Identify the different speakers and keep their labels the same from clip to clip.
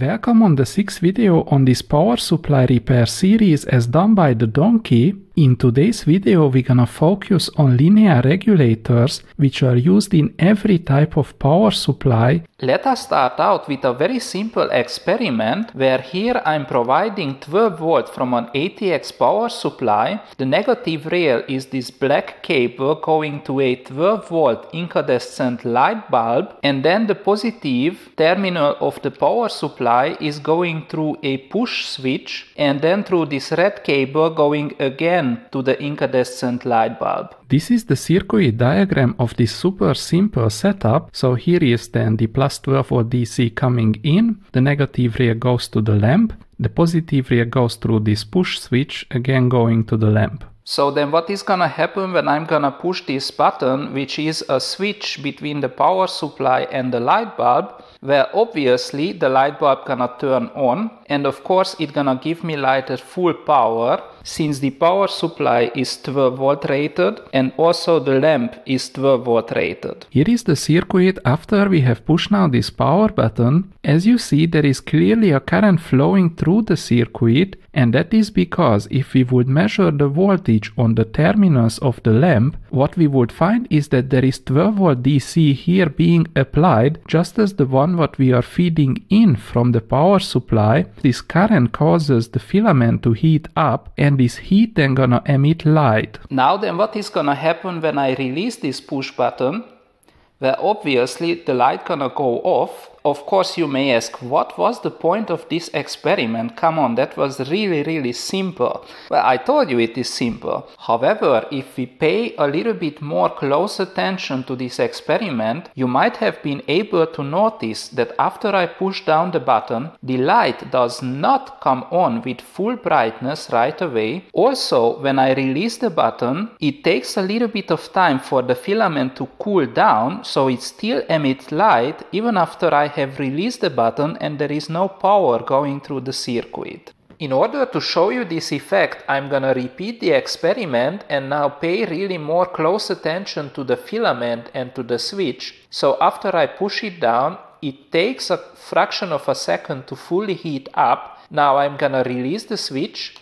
Speaker 1: Welcome on the sixth video on this power supply repair series as done by the Donkey. In today's video we're gonna focus on linear regulators which are used in every type of power supply.
Speaker 2: Let us start out with a very simple experiment where here I'm providing 12 volt from an ATX power supply. The negative rail is this black cable going to a 12 volt incandescent light bulb and then the positive terminal of the power supply is going through a push switch and then through this red cable going again to the incandescent light bulb.
Speaker 1: This is the circuit diagram of this super simple setup. So here is then the plus 12 volt DC coming in, the negative rail goes to the lamp, the positive rail goes through this push switch, again going to the lamp.
Speaker 2: So then what is gonna happen when I'm gonna push this button, which is a switch between the power supply and the light bulb, where obviously the light bulb gonna turn on, and of course it gonna give me light at full power, since the power supply is 12 volt rated and also the lamp is 12 volt rated.
Speaker 1: Here is the circuit after we have pushed now this power button. As you see there is clearly a current flowing through the circuit and that is because if we would measure the voltage on the terminals of the lamp, what we would find is that there is 12 volt DC here being applied just as the one what we are feeding in from the power supply. This current causes the filament to heat up and and this heat then gonna emit light.
Speaker 2: Now then what is gonna happen when I release this push button? Well obviously the light gonna go off of course, you may ask, what was the point of this experiment? Come on, that was really, really simple. Well, I told you it is simple. However, if we pay a little bit more close attention to this experiment, you might have been able to notice that after I push down the button, the light does not come on with full brightness right away. Also, when I release the button, it takes a little bit of time for the filament to cool down, so it still emits light even after I have released the button and there is no power going through the circuit. In order to show you this effect, I'm gonna repeat the experiment and now pay really more close attention to the filament and to the switch. So after I push it down, it takes a fraction of a second to fully heat up. Now I'm gonna release the switch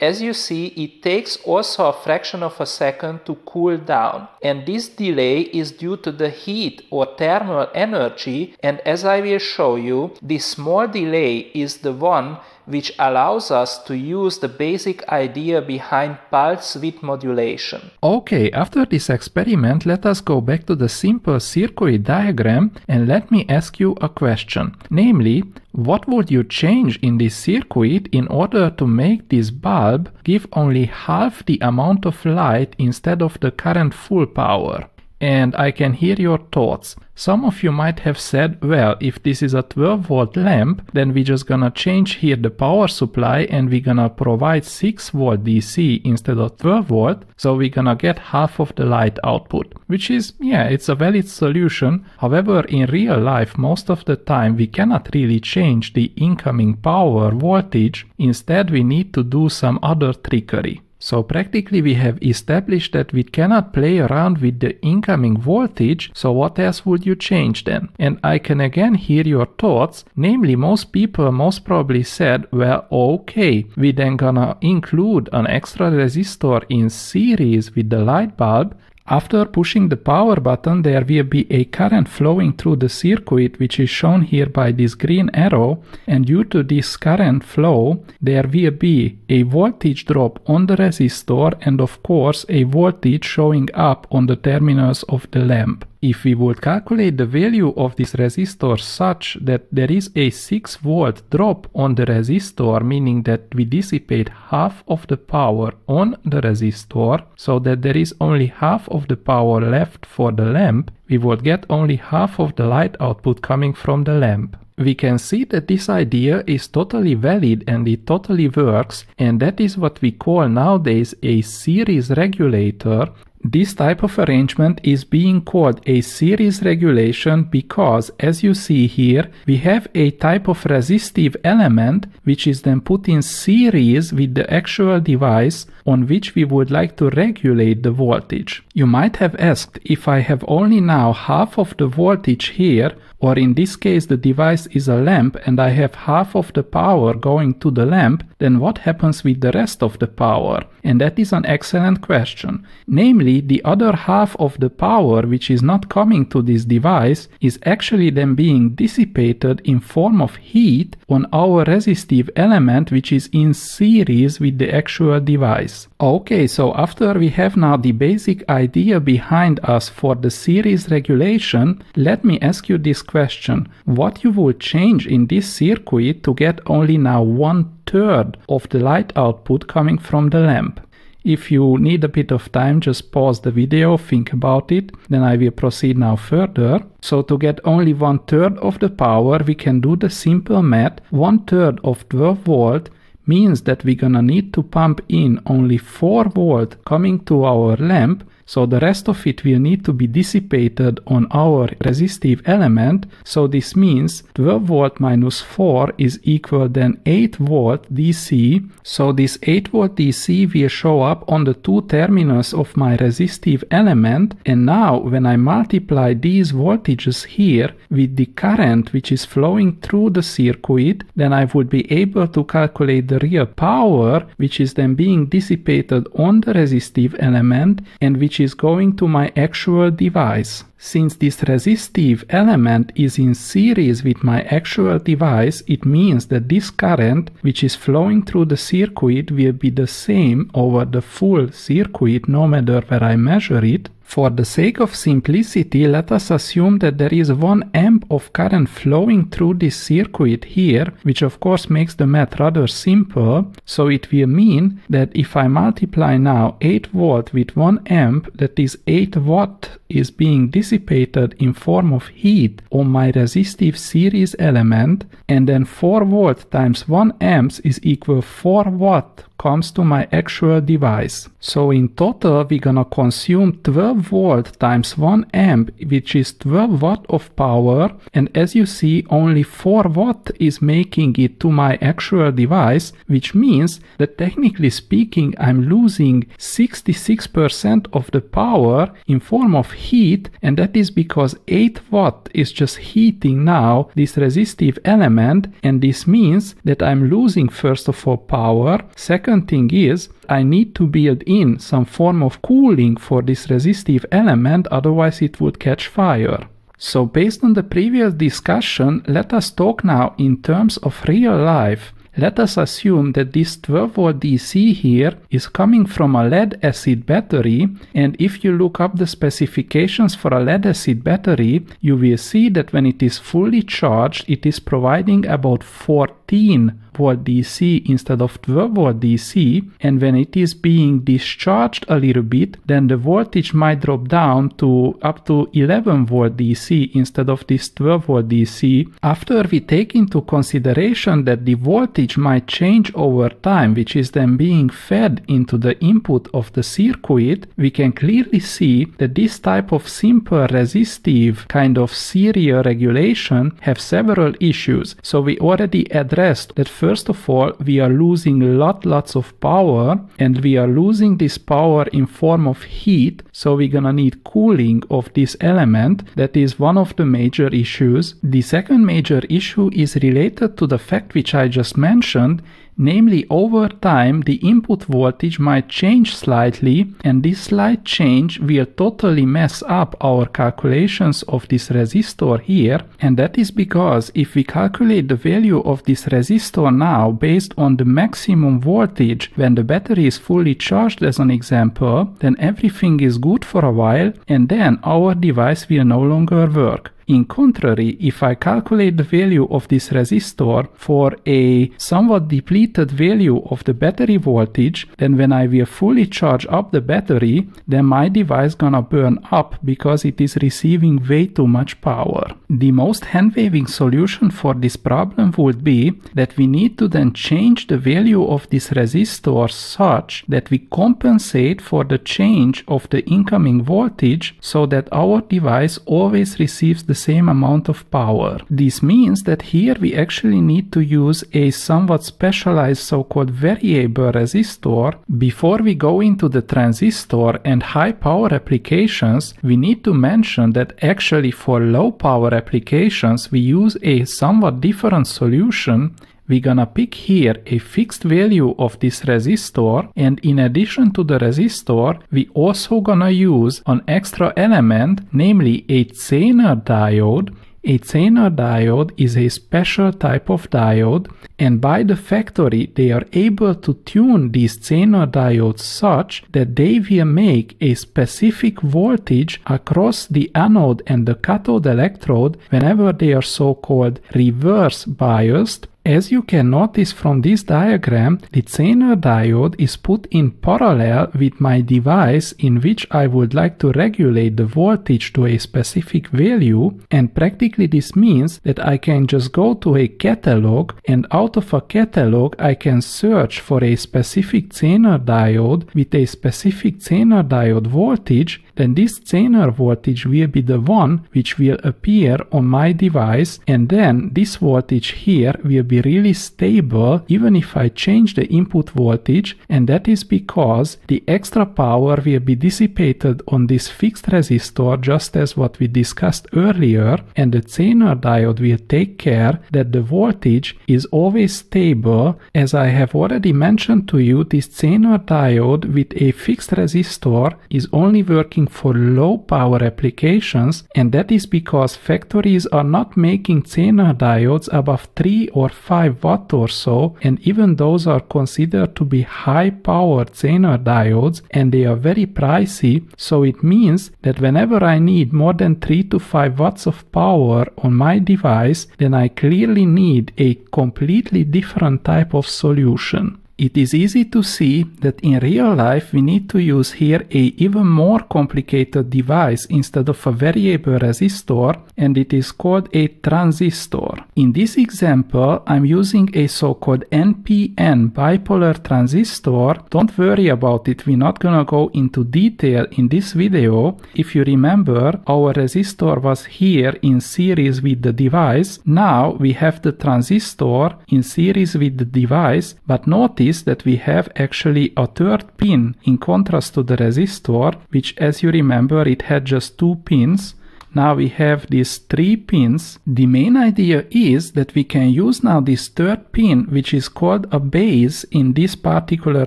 Speaker 2: as you see, it takes also a fraction of a second to cool down. And this delay is due to the heat or thermal energy. And as I will show you, this small delay is the one which allows us to use the basic idea behind pulse width modulation.
Speaker 1: Okay, after this experiment, let us go back to the simple circuit diagram and let me ask you a question. Namely, what would you change in this circuit in order to make this bulb give only half the amount of light instead of the current full power? And I can hear your thoughts. Some of you might have said, well, if this is a 12 volt lamp, then we're just gonna change here the power supply and we're gonna provide 6 volt DC instead of 12 volt, so we're gonna get half of the light output. Which is, yeah, it's a valid solution. However, in real life, most of the time we cannot really change the incoming power voltage. Instead, we need to do some other trickery. So practically we have established that we cannot play around with the incoming voltage, so what else would you change then? And I can again hear your thoughts, namely most people most probably said, well okay, we then gonna include an extra resistor in series with the light bulb after pushing the power button there will be a current flowing through the circuit which is shown here by this green arrow and due to this current flow there will be a voltage drop on the resistor and of course a voltage showing up on the terminals of the lamp. If we would calculate the value of this resistor such that there is a 6 volt drop on the resistor, meaning that we dissipate half of the power on the resistor, so that there is only half of the power left for the lamp, we would get only half of the light output coming from the lamp. We can see that this idea is totally valid and it totally works and that is what we call nowadays a series regulator This type of arrangement is being called a series regulation because, as you see here, we have a type of resistive element which is then put in series with the actual device on which we would like to regulate the voltage. You might have asked if I have only now half of the voltage here or in this case the device is a lamp and I have half of the power going to the lamp, then what happens with the rest of the power? And that is an excellent question. Namely, the other half of the power which is not coming to this device is actually then being dissipated in form of heat on our resistive element which is in series with the actual device. Okay, so after we have now the basic idea behind us for the series regulation, let me ask you this question. What you would change in this circuit to get only now one third of the light output coming from the lamp? If you need a bit of time, just pause the video, think about it, then I will proceed now further. So to get only one third of the power, we can do the simple math. One third of 12 volt means that we're gonna need to pump in only 4 volt coming to our lamp so the rest of it will need to be dissipated on our resistive element. So this means 12 volt minus 4 is equal than 8 volt DC. So this 8 volt DC will show up on the two terminals of my resistive element. And now when I multiply these voltages here with the current which is flowing through the circuit, then I would be able to calculate the real power which is then being dissipated on the resistive element and which is going to my actual device. Since this resistive element is in series with my actual device, it means that this current which is flowing through the circuit will be the same over the full circuit no matter where I measure it. For the sake of simplicity, let us assume that there is 1 amp of current flowing through this circuit here, which of course makes the math rather simple. So it will mean that if I multiply now 8 volt with 1 amp, that is 8 watt is being dissipated in form of heat on my resistive series element and then 4 volt times 1 amps is equal 4 watt comes to my actual device. So in total we're gonna consume 12 volt times 1 amp which is 12 watt of power and as you see only 4 watt is making it to my actual device which means that technically speaking I'm losing 66% of the power in form of heat and that is because 8 watt is just heating now this resistive element and this means that I'm losing first of all power. Second thing is I need to build in some form of cooling for this resistive element, otherwise it would catch fire. So based on the previous discussion, let us talk now in terms of real life. Let us assume that this 12 volt DC here is coming from a lead acid battery and if you look up the specifications for a lead acid battery you will see that when it is fully charged it is providing about 14 volt DC instead of 12 volt DC and when it is being discharged a little bit then the voltage might drop down to up to 11 volt DC instead of this 12 volt DC after we take into consideration that the voltage might change over time which is then being fed into the input of the circuit we can clearly see that this type of simple resistive kind of serial regulation have several issues. So we already addressed that first of all, we are losing lot lots of power and we are losing this power in form of heat. So we're gonna need cooling of this element. That is one of the major issues. The second major issue is related to the fact which I just mentioned Namely, over time, the input voltage might change slightly, and this slight change will totally mess up our calculations of this resistor here, and that is because if we calculate the value of this resistor now based on the maximum voltage when the battery is fully charged as an example, then everything is good for a while, and then our device will no longer work. In contrary, if I calculate the value of this resistor for a somewhat depleted value of the battery voltage, then when I will fully charge up the battery, then my device gonna burn up because it is receiving way too much power. The most hand-waving solution for this problem would be that we need to then change the value of this resistor such that we compensate for the change of the incoming voltage so that our device always receives the same amount of power. This means that here we actually need to use a somewhat specialized so-called variable resistor. Before we go into the transistor and high power applications, we need to mention that actually for low power applications we use a somewhat different solution we're gonna pick here a fixed value of this resistor and in addition to the resistor we also gonna use an extra element namely a Zener diode. A Zener diode is a special type of diode and by the factory they are able to tune these Zener diodes such that they will make a specific voltage across the anode and the cathode electrode whenever they are so-called reverse biased as you can notice from this diagram, the Zener diode is put in parallel with my device in which I would like to regulate the voltage to a specific value and practically this means that I can just go to a catalog and out of a catalog I can search for a specific Zener diode with a specific Zener diode voltage then this Zener voltage will be the one which will appear on my device and then this voltage here will be really stable even if I change the input voltage and that is because the extra power will be dissipated on this fixed resistor just as what we discussed earlier and the Zener diode will take care that the voltage is always stable. As I have already mentioned to you this Zener diode with a fixed resistor is only working for low power applications and that is because factories are not making Zener diodes above 3 or 5 watt or so and even those are considered to be high power Zener diodes and they are very pricey so it means that whenever I need more than 3 to 5 watts of power on my device then I clearly need a completely different type of solution. It is easy to see that in real life we need to use here a even more complicated device instead of a variable resistor and it is called a transistor. In this example I'm using a so-called NPN bipolar transistor. Don't worry about it, we're not gonna go into detail in this video. If you remember our resistor was here in series with the device. Now we have the transistor in series with the device but notice that we have actually a third pin in contrast to the resistor, which as you remember it had just two pins now we have these three pins. The main idea is that we can use now this third pin, which is called a base in this particular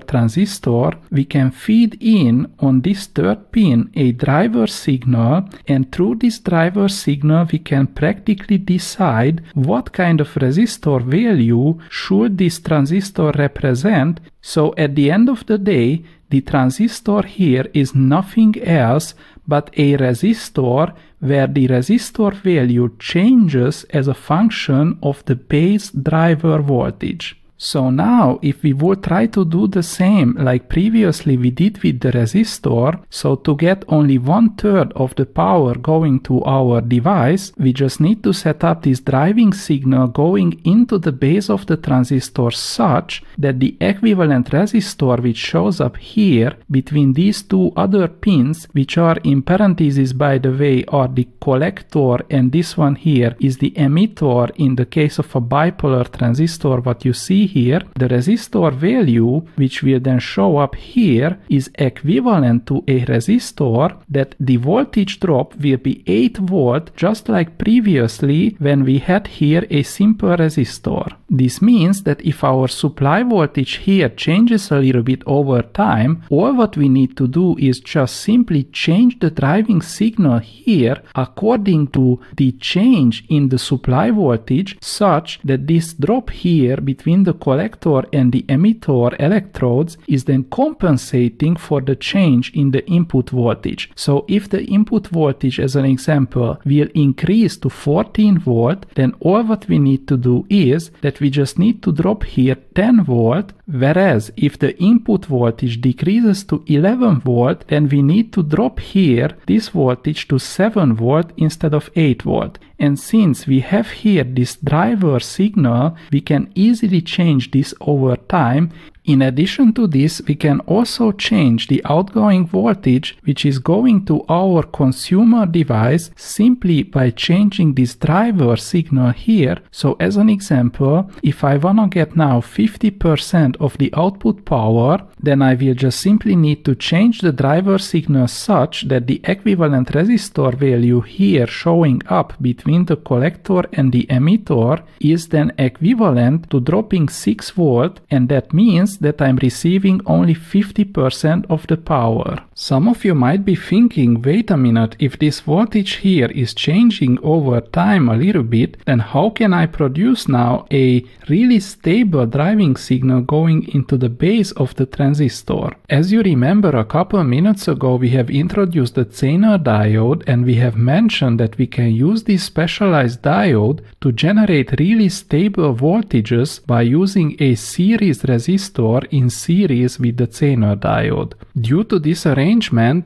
Speaker 1: transistor. We can feed in on this third pin a driver signal and through this driver signal we can practically decide what kind of resistor value should this transistor represent. So at the end of the day, the transistor here is nothing else but a resistor where the resistor value changes as a function of the base driver voltage. So now if we would try to do the same like previously we did with the resistor, so to get only one third of the power going to our device, we just need to set up this driving signal going into the base of the transistor such that the equivalent resistor which shows up here between these two other pins, which are in parentheses by the way are the collector and this one here is the emitter in the case of a bipolar transistor what you see here, the resistor value, which will then show up here, is equivalent to a resistor that the voltage drop will be 8 volt, just like previously when we had here a simple resistor. This means that if our supply voltage here changes a little bit over time, all what we need to do is just simply change the driving signal here according to the change in the supply voltage such that this drop here between the collector and the emitter electrodes is then compensating for the change in the input voltage. So if the input voltage as an example will increase to 14 volt, then all what we need to do is that we just need to drop here 10 volt, whereas if the input voltage decreases to 11 volt, then we need to drop here this voltage to 7 volt instead of 8 volt. And since we have here this driver signal, we can easily change this over time in addition to this, we can also change the outgoing voltage which is going to our consumer device simply by changing this driver signal here. So as an example, if I wanna get now 50% of the output power, then I will just simply need to change the driver signal such that the equivalent resistor value here showing up between the collector and the emitter is then equivalent to dropping 6 volt and that means that I'm receiving only 50% of the power. Some of you might be thinking, wait a minute, if this voltage here is changing over time a little bit, then how can I produce now a really stable driving signal going into the base of the transistor? As you remember a couple minutes ago we have introduced the Zener diode and we have mentioned that we can use this specialized diode to generate really stable voltages by using a series resistor in series with the Zener diode. Due to this arrangement,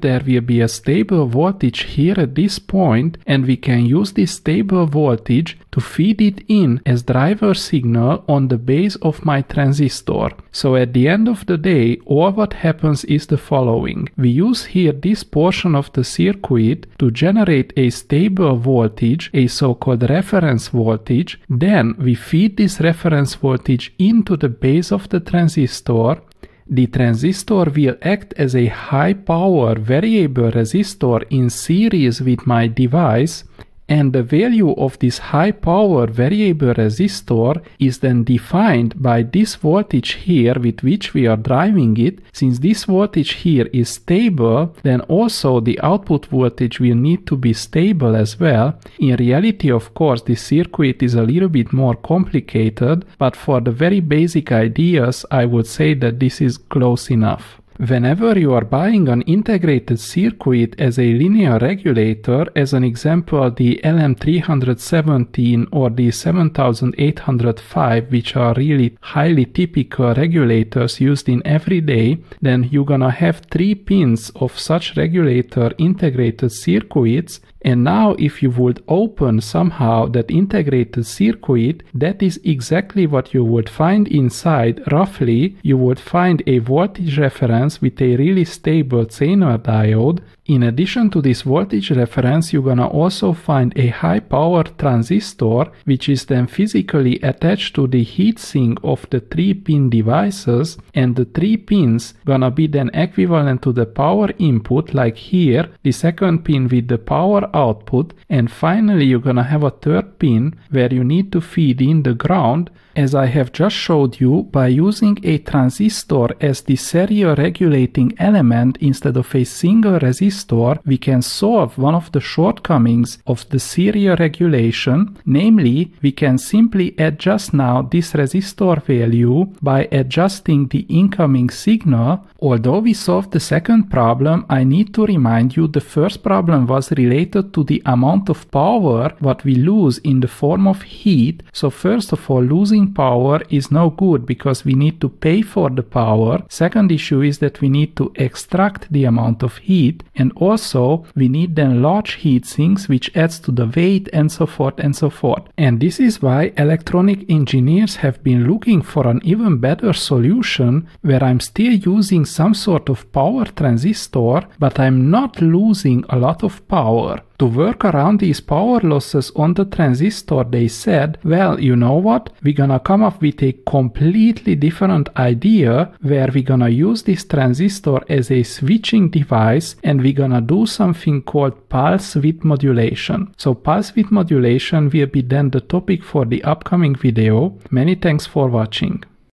Speaker 1: there will be a stable voltage here at this point and we can use this stable voltage to feed it in as driver signal on the base of my transistor. So at the end of the day, all what happens is the following. We use here this portion of the circuit to generate a stable voltage, a so-called reference voltage. Then we feed this reference voltage into the base of the transistor the transistor will act as a high power variable resistor in series with my device and the value of this high power variable resistor is then defined by this voltage here with which we are driving it. Since this voltage here is stable, then also the output voltage will need to be stable as well. In reality, of course, this circuit is a little bit more complicated, but for the very basic ideas, I would say that this is close enough. Whenever you are buying an integrated circuit as a linear regulator, as an example the LM317 or the 7805, which are really highly typical regulators used in every day, then you're gonna have three pins of such regulator integrated circuits and now if you would open somehow that integrated circuit, that is exactly what you would find inside. Roughly, you would find a voltage reference with a really stable Zener diode in addition to this voltage reference, you're gonna also find a high power transistor, which is then physically attached to the heatsink of the 3 pin devices, and the 3 pins gonna be then equivalent to the power input, like here, the second pin with the power output, and finally you're gonna have a third pin where you need to feed in the ground, as I have just showed you, by using a transistor as the serial regulating element instead of a single resistor, we can solve one of the shortcomings of the serial regulation, namely, we can simply adjust now this resistor value by adjusting the incoming signal. Although we solved the second problem, I need to remind you the first problem was related to the amount of power what we lose in the form of heat. So first of all, losing power is no good because we need to pay for the power. Second issue is that we need to extract the amount of heat and also we need then large heat sinks which adds to the weight and so forth and so forth. And this is why electronic engineers have been looking for an even better solution where I'm still using some sort of power transistor but I'm not losing a lot of power. To work around these power losses on the transistor, they said, well, you know what? We're gonna come up with a completely different idea where we're gonna use this transistor as a switching device and we're gonna do something called pulse width modulation. So pulse width modulation will be then the topic for the upcoming video. Many thanks for watching.